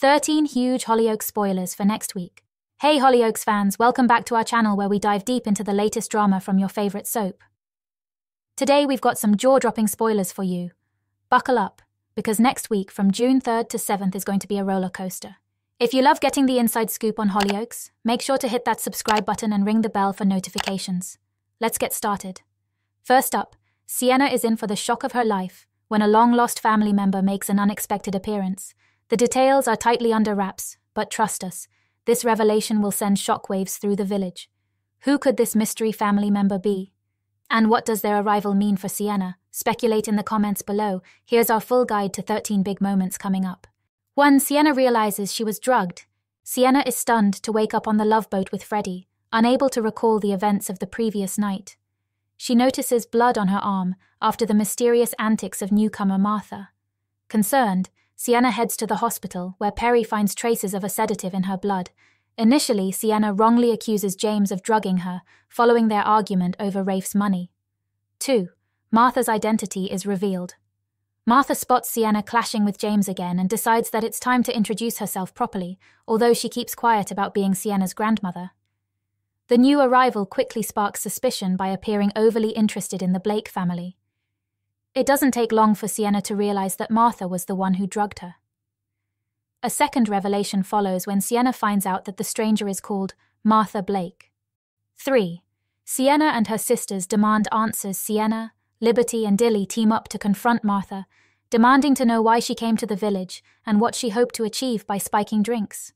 13 huge Hollyoaks spoilers for next week. Hey Hollyoaks fans, welcome back to our channel where we dive deep into the latest drama from your favorite soap. Today we've got some jaw-dropping spoilers for you. Buckle up, because next week from June 3rd to 7th is going to be a roller coaster. If you love getting the inside scoop on Hollyoaks, make sure to hit that subscribe button and ring the bell for notifications. Let's get started. First up, Sienna is in for the shock of her life when a long lost family member makes an unexpected appearance. The details are tightly under wraps, but trust us, this revelation will send shockwaves through the village. Who could this mystery family member be? And what does their arrival mean for Sienna? Speculate in the comments below. Here's our full guide to 13 big moments coming up. 1. Sienna realizes she was drugged. Sienna is stunned to wake up on the love boat with Freddie, unable to recall the events of the previous night. She notices blood on her arm after the mysterious antics of newcomer Martha. Concerned, Sienna heads to the hospital, where Perry finds traces of a sedative in her blood. Initially, Sienna wrongly accuses James of drugging her, following their argument over Rafe's money. 2. Martha's identity is revealed. Martha spots Sienna clashing with James again and decides that it's time to introduce herself properly, although she keeps quiet about being Sienna's grandmother. The new arrival quickly sparks suspicion by appearing overly interested in the Blake family. It doesn't take long for Sienna to realize that Martha was the one who drugged her. A second revelation follows when Sienna finds out that the stranger is called Martha Blake. 3. Sienna and her sisters demand answers. Sienna, Liberty, and Dilly team up to confront Martha, demanding to know why she came to the village and what she hoped to achieve by spiking drinks.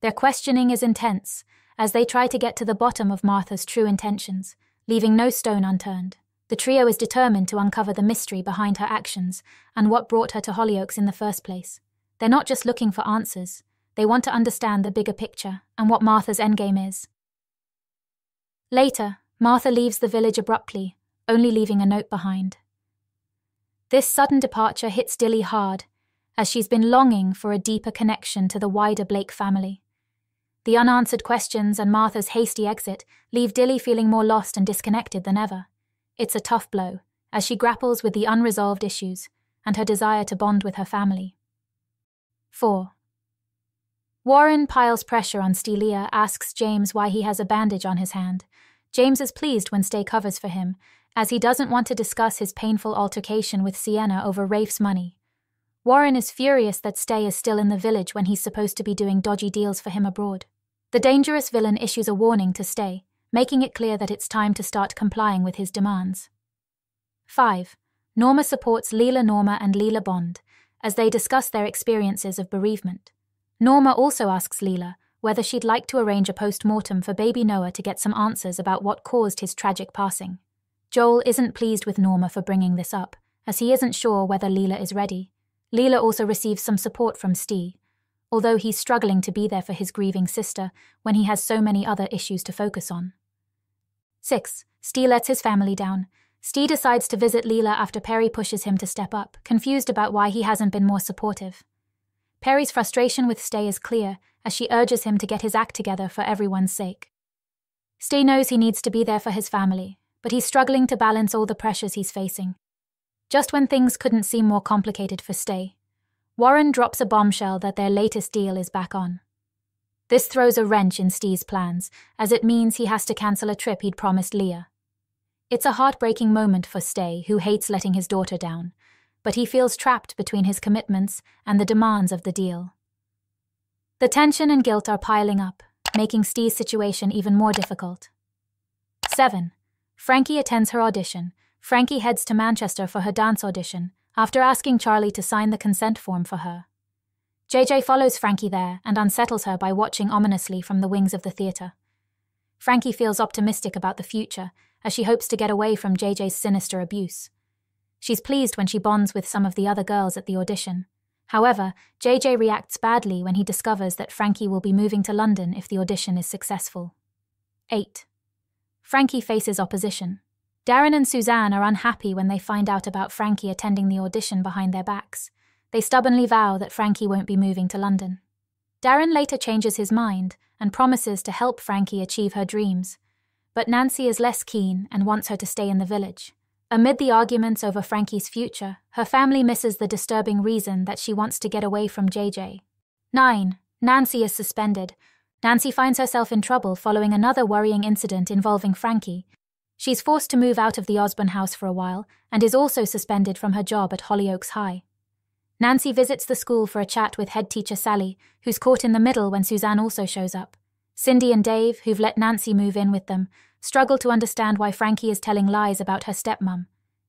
Their questioning is intense, as they try to get to the bottom of Martha's true intentions, leaving no stone unturned. The trio is determined to uncover the mystery behind her actions and what brought her to Hollyoaks in the first place. They're not just looking for answers, they want to understand the bigger picture and what Martha's endgame is. Later, Martha leaves the village abruptly, only leaving a note behind. This sudden departure hits Dilly hard, as she's been longing for a deeper connection to the wider Blake family. The unanswered questions and Martha's hasty exit leave Dilly feeling more lost and disconnected than ever. It's a tough blow, as she grapples with the unresolved issues and her desire to bond with her family. 4. Warren piles pressure on Stelia, asks James why he has a bandage on his hand. James is pleased when Ste covers for him, as he doesn't want to discuss his painful altercation with Sienna over Rafe's money. Warren is furious that Ste is still in the village when he's supposed to be doing dodgy deals for him abroad. The dangerous villain issues a warning to Ste, making it clear that it's time to start complying with his demands. 5. Norma supports Leela Norma and Leela Bond as they discuss their experiences of bereavement. Norma also asks Leela whether she'd like to arrange a post mortem for baby Noah to get some answers about what caused his tragic passing. Joel isn't pleased with Norma for bringing this up, as he isn't sure whether Leela is ready. Leela also receives some support from Ste, although he's struggling to be there for his grieving sister when he has so many other issues to focus on. 6. Ste lets his family down. Ste decides to visit Leela after Peri pushes him to step up, confused about why he hasn't been more supportive. Peri's frustration with Ste is clear as she urges him to get his act together for everyone's sake. Ste knows he needs to be there for his family, but he's struggling to balance all the pressures he's facing. Just when things couldn't seem more complicated for Ste, Warren drops a bombshell that their latest deal is back on. This throws a wrench in Ste's plans, as it means he has to cancel a trip he'd promised Leah. It's a heartbreaking moment for Ste, who hates letting his daughter down, but he feels trapped between his commitments and the demands of the deal. The tension and guilt are piling up, making Ste's situation even more difficult. 7. Frankie attends her audition. Frankie heads to Manchester for her dance audition, after asking Charlie to sign the consent form for her. JJ follows Frankie there and unsettles her by watching ominously from the wings of the theatre. Frankie feels optimistic about the future as she hopes to get away from JJ's sinister abuse. She's pleased when she bonds with some of the other girls at the audition. However, JJ reacts badly when he discovers that Frankie will be moving to London if the audition is successful. 8. Frankie faces opposition. Darren and Suzanne are unhappy when they find out about Frankie attending the audition behind their backs. They stubbornly vow that Frankie won't be moving to London. Darren later changes his mind and promises to help Frankie achieve her dreams. But Nancy is less keen and wants her to stay in the village. Amid the arguments over Frankie's future, her family misses the disturbing reason that she wants to get away from JJ. 9. Nancy is suspended. Nancy finds herself in trouble following another worrying incident involving Frankie. She's forced to move out of the Osborne house for a while and is also suspended from her job at Hollyoaks High. Nancy visits the school for a chat with head teacher Sally, who's caught in the middle when Suzanne also shows up. Cindy and Dave, who've let Nancy move in with them, struggle to understand why Frankie is telling lies about her stepmom.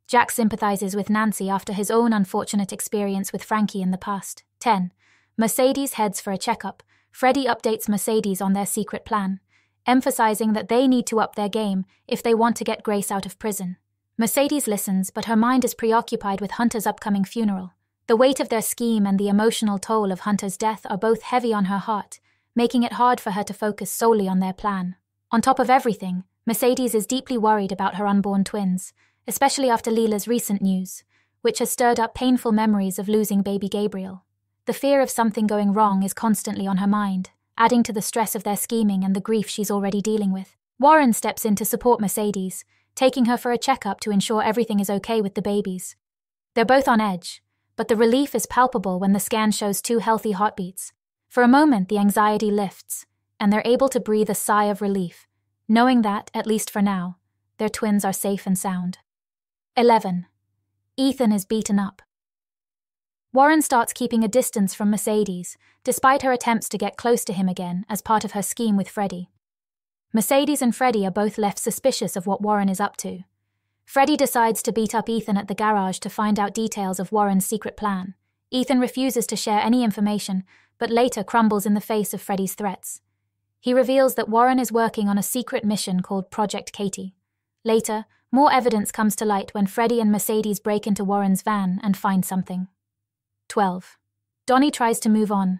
Jack sympathizes with Nancy after his own unfortunate experience with Frankie in the past. 10. Mercedes heads for a checkup. Freddie updates Mercedes on their secret plan, emphasizing that they need to up their game if they want to get Grace out of prison. Mercedes listens, but her mind is preoccupied with Hunter's upcoming funeral. The weight of their scheme and the emotional toll of Hunter's death are both heavy on her heart, making it hard for her to focus solely on their plan. On top of everything, Mercedes is deeply worried about her unborn twins, especially after Leela's recent news, which has stirred up painful memories of losing baby Gabriel. The fear of something going wrong is constantly on her mind, adding to the stress of their scheming and the grief she's already dealing with. Warren steps in to support Mercedes, taking her for a checkup to ensure everything is okay with the babies. They're both on edge, but the relief is palpable when the scan shows two healthy heartbeats. For a moment, the anxiety lifts, and they're able to breathe a sigh of relief, knowing that, at least for now, their twins are safe and sound. 11. Ethan is beaten up. Warren starts keeping a distance from Mercedes, despite her attempts to get close to him again as part of her scheme with Freddie. Mercedes and Freddie are both left suspicious of what Warren is up to. Freddie decides to beat up Ethan at the garage to find out details of Warren's secret plan. Ethan refuses to share any information, but later crumbles in the face of Freddie's threats. He reveals that Warren is working on a secret mission called Project Katie. Later, more evidence comes to light when Freddie and Mercedes break into Warren's van and find something. 12. Donnie tries to move on.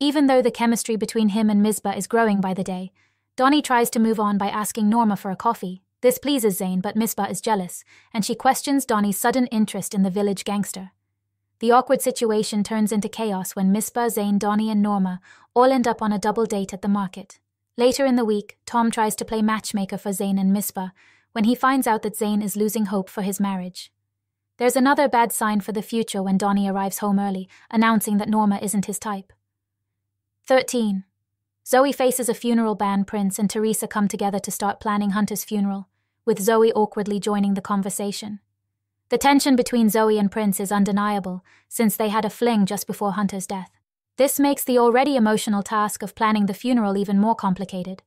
Even though the chemistry between him and Misbah is growing by the day, Donnie tries to move on by asking Norma for a coffee. This pleases Zane, but Misbah is jealous, and she questions Donnie's sudden interest in the village gangster. The awkward situation turns into chaos when Misbah, Zane, Donnie, and Norma all end up on a double date at the market. Later in the week, Tom tries to play matchmaker for Zane and Misbah, when he finds out that Zane is losing hope for his marriage. There's another bad sign for the future when Donnie arrives home early, announcing that Norma isn't his type. 13. Zoe faces a funeral ban Prince and Theresa come together to start planning Hunter's funeral, with Zoe awkwardly joining the conversation. The tension between Zoe and Prince is undeniable, since they had a fling just before Hunter's death. This makes the already emotional task of planning the funeral even more complicated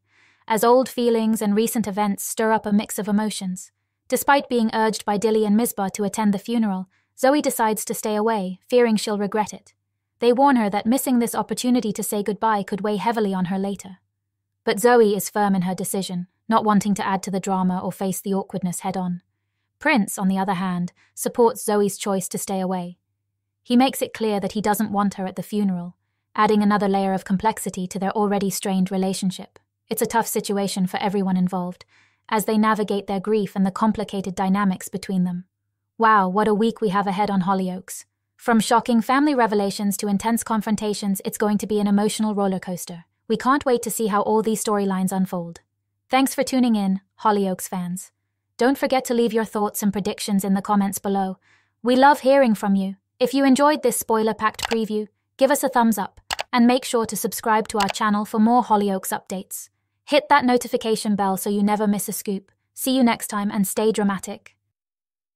as old feelings and recent events stir up a mix of emotions. Despite being urged by Dilly and Misbah to attend the funeral, Zoe decides to stay away, fearing she'll regret it. They warn her that missing this opportunity to say goodbye could weigh heavily on her later. But Zoe is firm in her decision, not wanting to add to the drama or face the awkwardness head on. Prince, on the other hand, supports Zoe's choice to stay away. He makes it clear that he doesn't want her at the funeral, adding another layer of complexity to their already strained relationship. It's a tough situation for everyone involved, as they navigate their grief and the complicated dynamics between them. Wow, what a week we have ahead on Hollyoaks. From shocking family revelations to intense confrontations, it's going to be an emotional roller coaster. We can't wait to see how all these storylines unfold. Thanks for tuning in, Hollyoaks fans. Don't forget to leave your thoughts and predictions in the comments below. We love hearing from you. If you enjoyed this spoiler packed preview, give us a thumbs up and make sure to subscribe to our channel for more Hollyoaks updates. Hit that notification bell so you never miss a scoop. See you next time and stay dramatic.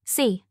C.